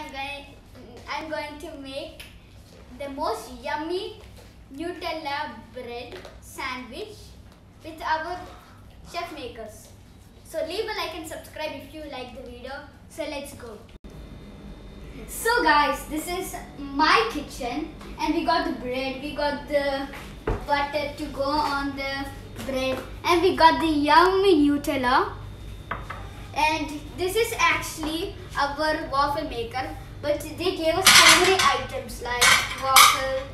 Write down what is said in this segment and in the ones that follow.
I'm going I'm going to make the most yummy Nutella bread sandwich with our chef makers. So leave a like and subscribe if you like the video. So let's go. So guys, this is my kitchen and we got the bread, we got the butter to go on the bread and we got the yummy Nutella and this is actually our waffle maker but they gave us so many items like waffle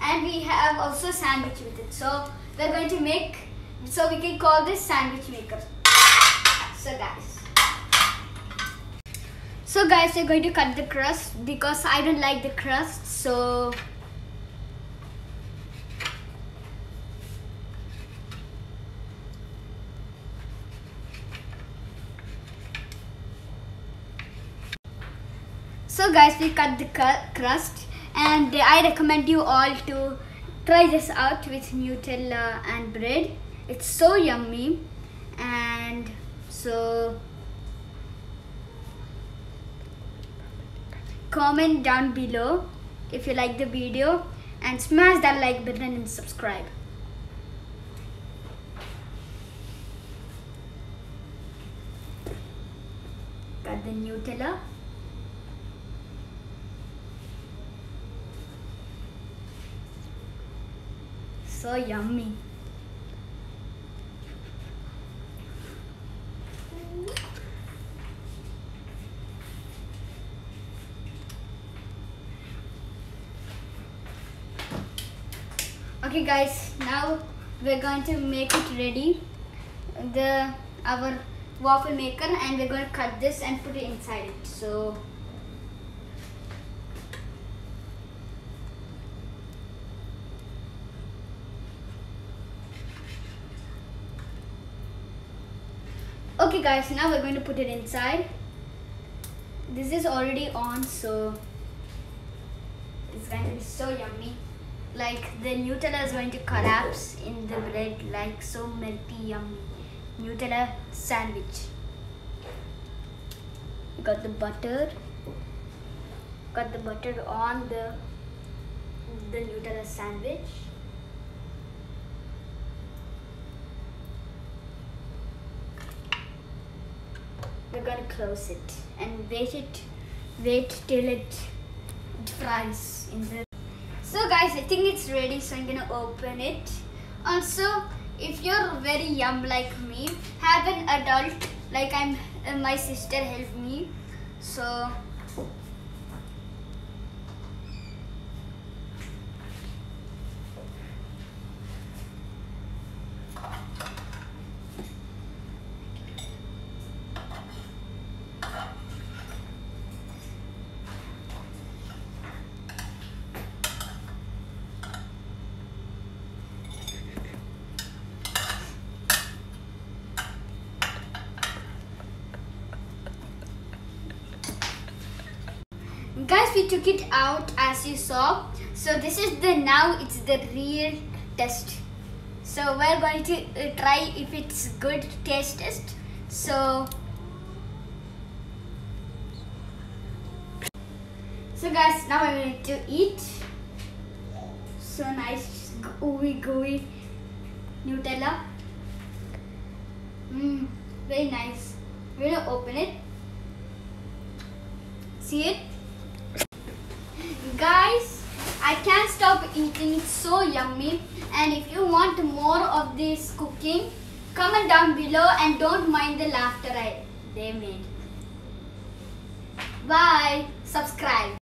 and we have also sandwich with it. So we're going to make so we can call this sandwich maker. So guys. So guys we're going to cut the crust because I don't like the crust so So guys, we cut the crust and I recommend you all to try this out with Nutella and bread. It's so yummy and so comment down below if you like the video and smash that like button and subscribe. Cut the Nutella. So yummy. Okay guys, now we're going to make it ready. The our waffle maker and we're going to cut this and put it inside it. So okay guys now we're going to put it inside. This is already on so it's going to be so yummy. Like the Nutella is going to collapse in the bread like so melty yummy. Nutella sandwich. Got the butter. Got the butter on the the Nutella sandwich we're gonna close it and wait it wait till it, it fries in the so guys i think it's ready so i'm gonna open it. Also if you're very young like me have an adult like i'm uh, my sister helped me. So guys we took it out as you saw. So this is the now it's the real test. So we're going to uh, try if it's good taste test. So so guys now i'm going to eat. So nice gooey gooey nutella. Mmm, very nice. We're gonna open it. See it guys i can't stop eating. It's so yummy. And if you want more of this cooking comment down below and don't mind the laughter I, they made. Bye. Subscribe